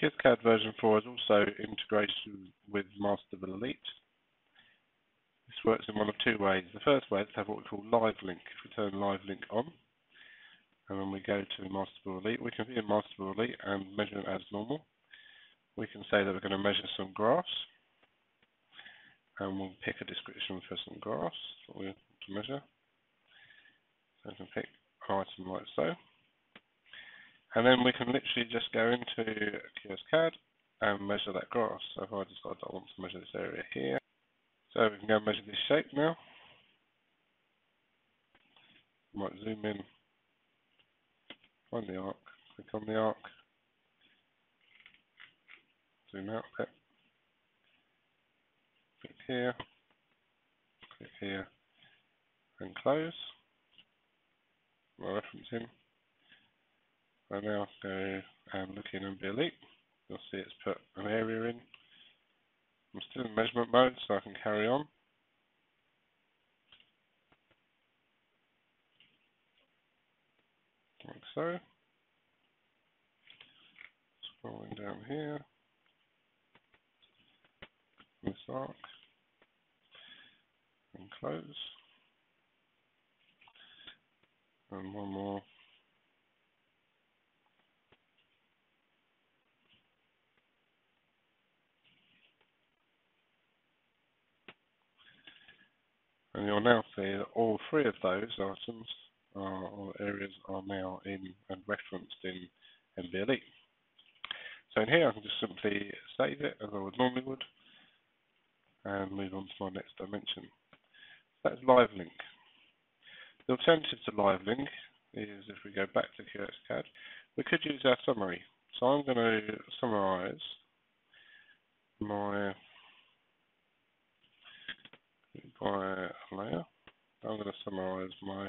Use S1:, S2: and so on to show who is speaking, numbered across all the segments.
S1: QSCad version 4 is also integration with Masterbill Elite. This works in one of two ways. The first way is to have what we call Live Link. If we turn Live Link on, and then we go to Masterbill Elite, we can view Masterbill Elite and measure it as normal. We can say that we're going to measure some graphs, and we'll pick a description for some graphs, that we want to measure. So we can pick an item like so. And then we can literally just go into QSCad and measure that grass. So if I decide I want to measure this area here, so we can go measure this shape now. Might zoom in, find the arc, click on the arc, zoom out a bit, click here, click here, and close. My reference in. I now go and look in MB Elite. You'll see it's put an area in. I'm still in measurement mode, so I can carry on. Like so. Scrolling down here. This arc. And close. And one more. And you'll now see that all three of those items are, or areas are now in and referenced in MB Elite. So in here I can just simply save it as I would normally would and move on to my next dimension. That's Live Link. The alternative to Live Link is if we go back to QSCad, we could use our summary. So I'm going to summarize my by layer. I'm going to summarize my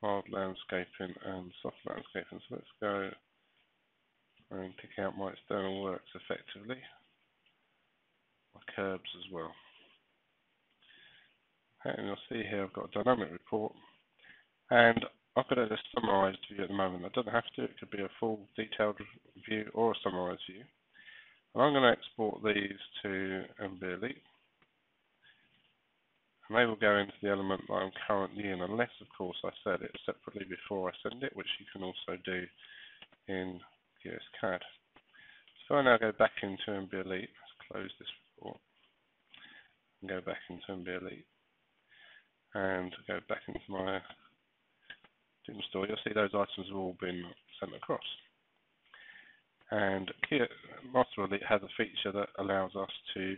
S1: hard landscaping and soft landscaping. So let's go and pick out my external works effectively, my curbs as well. And you'll see here I've got a dynamic report and I've got a summarized view at the moment. I don't have to, it could be a full detailed view or a summarized view. And I'm going to export these to MB Elite they will go into the element that I'm currently in, unless, of course, I set it separately before I send it, which you can also do in QSCad. So I now go back into MB Elite, let's close this report, and go back into MB Elite, and go back into my store, you'll see those items have all been sent across. And Master Elite has a feature that allows us to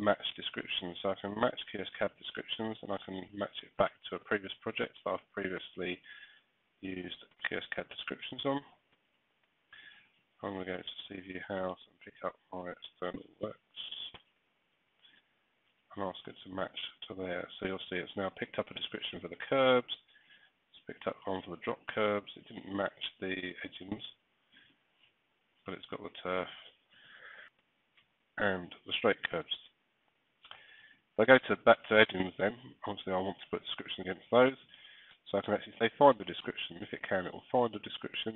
S1: match descriptions. So I can match QSCad descriptions and I can match it back to a previous project that I've previously used QSCad descriptions on. I'm going to go to CView House and pick up my external works and ask it to match to there. So you'll see it's now picked up a description for the curbs, it's picked up one for the drop curbs, it didn't match the edgings, but it's got the turf and the straight curbs. I go to back to Edgings then, obviously I want to put description against those. So I can actually say find the description. If it can, it will find the description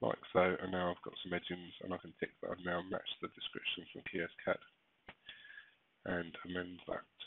S1: like so. And now I've got some edgings and I can tick that I've now matched the description from QSCad and amend that.